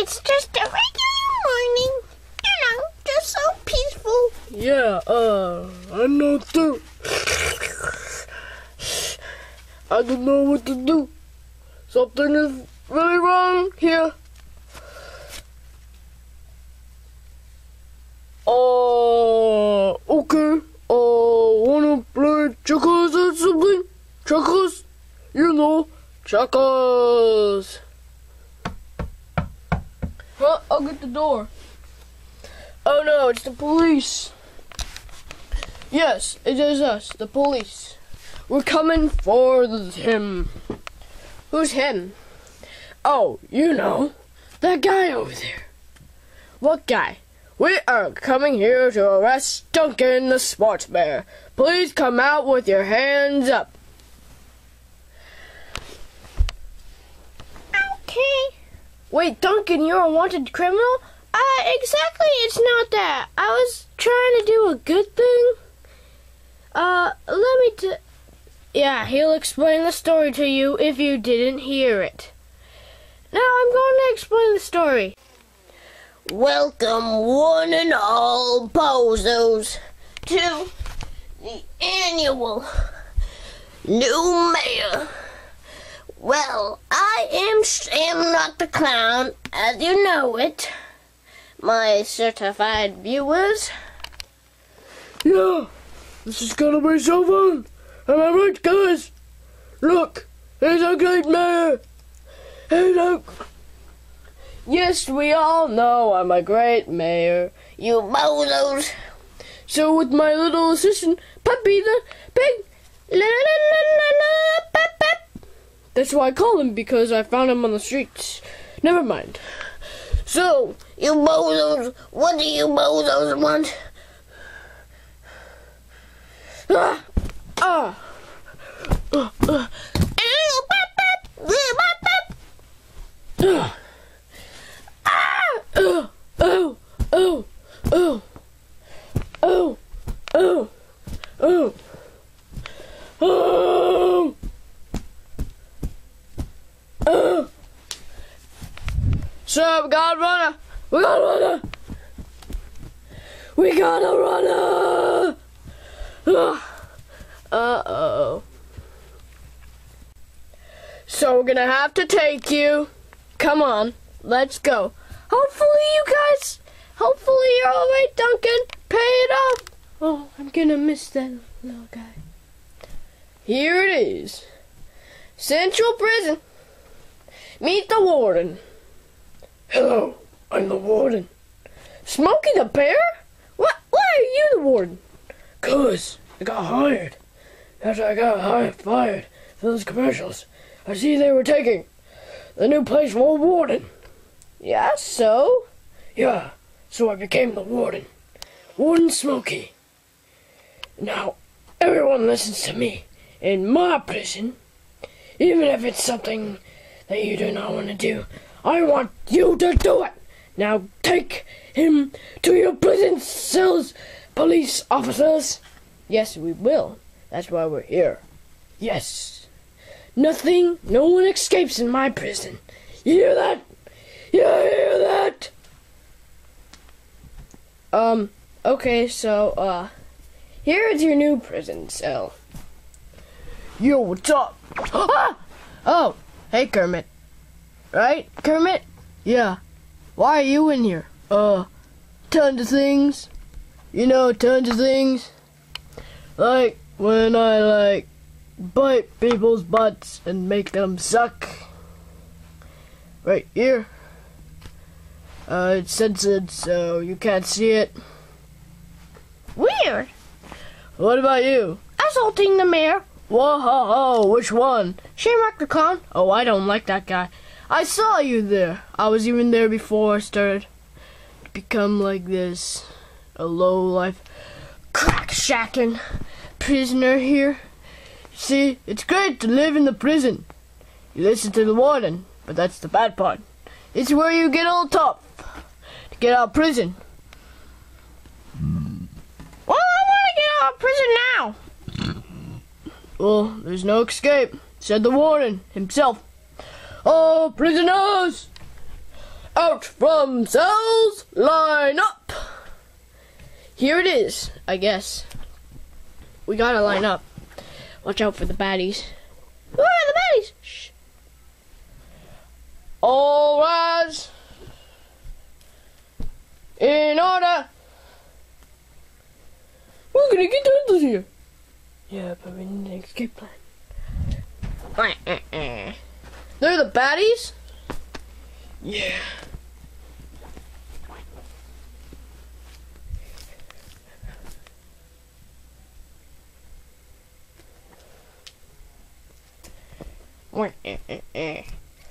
It's just a regular morning. You know, just so peaceful. Yeah, uh, I know too. I don't know what to do. Something is really wrong here. Uh, okay. Uh, wanna play checkers or something? Checkers? You know, checkers. Well, I'll get the door. Oh no, it's the police. Yes, it is us, the police. We're coming for him. Who's him? Oh, you know, that guy over there. What guy? We are coming here to arrest Duncan the Sportsbear. Please come out with your hands up. Okay. Wait, Duncan, you're a wanted criminal? Uh, exactly, it's not that. I was trying to do a good thing. Uh, let me t- Yeah, he'll explain the story to you if you didn't hear it. Now I'm going to explain the story. Welcome, one and all bozos, to the annual new mayor. Well, I am Not the Clown, as you know it, my certified viewers. Yeah, this is gonna be so fun. Am I right, guys? Look, he's a great mayor. Hey, look. Yes, we all know I'm a great mayor. You bozos. So with my little assistant, Puppy the Pig, la la la la la, pep. That's why I call him because I found him on the streets. Never mind. So, you bozos, what do you bozos want? Ah, ah. Uh, uh, uh. Oh, oh, oh, oh, oh, oh, oh, oh, Sir, we got a runner. We got a runner. We got a runner. Uh oh. So we're gonna have to take you. Come on, let's go. Hopefully you guys, hopefully you're alright, Duncan. Pay it off. Oh, I'm gonna miss that little guy. Here it is. Central Prison. Meet the warden. Hello, I'm the warden. Smokey the Bear? What? Why are you the warden? Cause I got hired. After I got hired, fired for those commercials, I see they were taking the new place for a warden. Yeah, so? Yeah, so I became the warden. Warden Smokey. Now, everyone listens to me. In my prison, even if it's something that you do not want to do, I want you to do it. Now take him to your prison cells, police officers. Yes, we will. That's why we're here. Yes. Nothing, no one escapes in my prison. You hear that? You hear that? Um, okay, so, uh, here is your new prison cell. Yo, what's up? Ah! Oh, hey, Kermit. Right, Kermit? Yeah. Why are you in here? Uh, tons of things. You know, tons of things. Like, when I, like, bite people's butts and make them suck. Right here. Uh, it's censored, so you can't see it. Weird. What about you? Assaulting the mayor. Whoa, ho, ho, which one? Shamrock the Clown. Oh, I don't like that guy. I saw you there. I was even there before I started to become like this. A low life crack shacking prisoner here. See, it's great to live in the prison. You listen to the warden, but that's the bad part. It's where you get all tough to get out of prison. Hmm. Well, I want to get out of prison now. Well, there's no escape, said the warden himself. Oh, prisoners! Out from cells, line up. Here it is, I guess. We gotta line up. Watch out for the baddies. Where are the baddies? Shh. All rise. In order. We're gonna get out of here. Yeah, but we need an escape plan. They're the baddies? Yeah.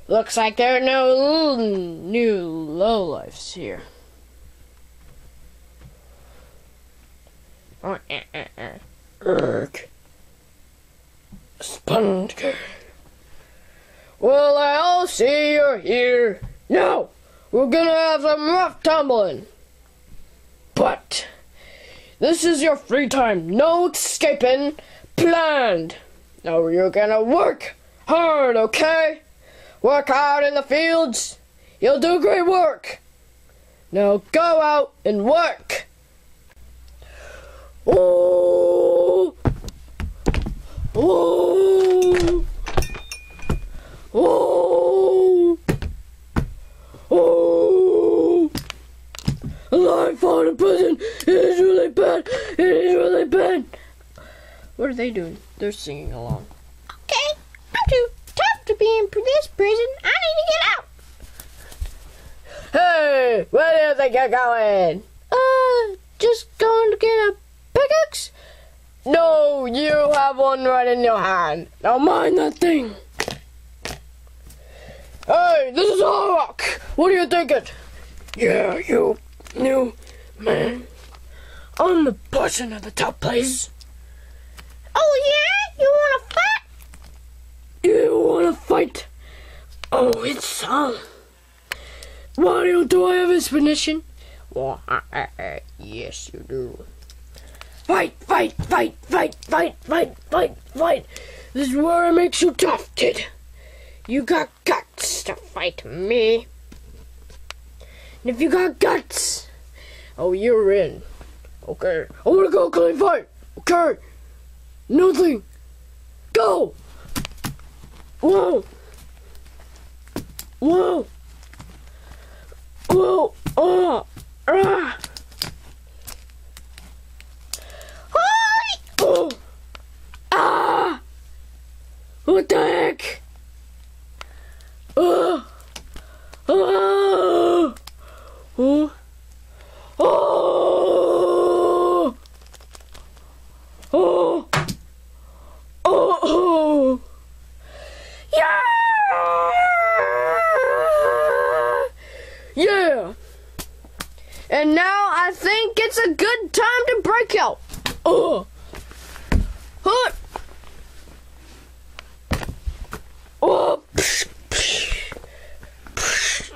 Looks like there are no new lowlifes here. Urk. Sponge. Well, I all see you're here. Now, we're gonna have some rough tumbling. But, this is your free time. No escaping planned. Now you're gonna work hard, okay? Work hard in the fields. You'll do great work. Now go out and work. Oh! Oh! Oh! Oh! Life on in prison it is really bad. It is really bad. What are they doing? They're singing along. Okay, I'm too tough to be in this prison. I need to get out. Hey, where do you think you're going? Uh, just going to get a pickaxe. No, you have one right in your hand. Now mind that thing. Hey, this is Hawk. What are you thinking? Yeah, you new man. I'm the person at the top place. Oh yeah, you want to fight? You wanna fight? Oh, it's on. Why do, do I have inspiration? Well, uh, uh, uh, yes, you do. Fight, fight, fight, fight, fight, fight, fight, fight. This is where it makes you tough, kid. You got guts to fight me. And if you got guts, oh, you're in. Okay, I wanna go clean fight. Okay, nothing. Go. Whoa! Whoa! Whoa! Oh! Ah! Oh! Ah! What the heck? Oh! Oh! Oh! Oh! Oh! Oh! Oh! Yeah! Yeah! And now I think it's a good time to break out. Oh! Huh. Oh! Psh, psh, psh.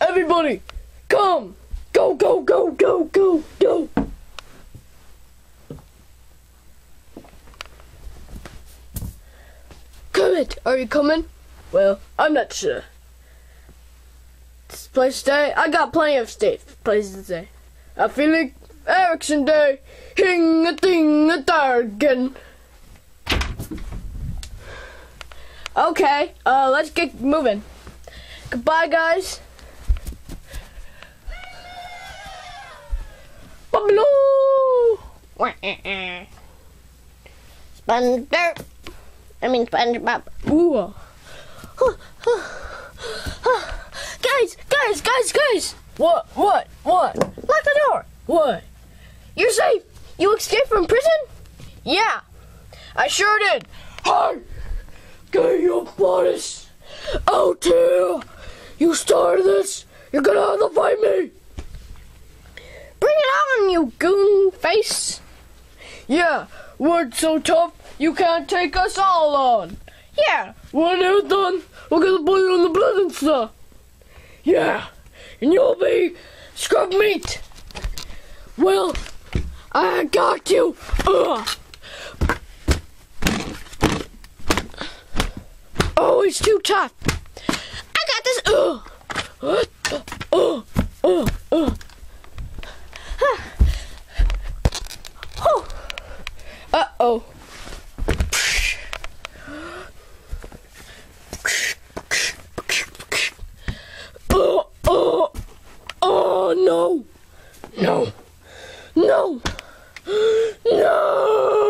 Everybody, come! Go, go, go, go, go, go! Are you coming? Well, I'm not sure. This place stay? I got plenty of state places to stay. I feel like Erickson Day. Hing a ding a dargen. Okay, uh, let's get moving. Goodbye, guys. Babaloo! SpongeBob. I mean SpongeBob. Ooh. guys, guys, guys, guys! What? What? What? Lock the door. What? You're safe. You escaped from prison? Yeah, I sure did. Hey, get your bodies out here! You started this. You're gonna have to fight me. Bring it on, you goon face. Yeah, we're so tough you can't take us all on. Yeah. When you're done, we're gonna put you on the blood and stuff. Yeah, and you'll be scrub meat. Well, I got you. Ugh. Oh, he's too tough. I got this oh. Oh, oh, oh, no. No. No. No.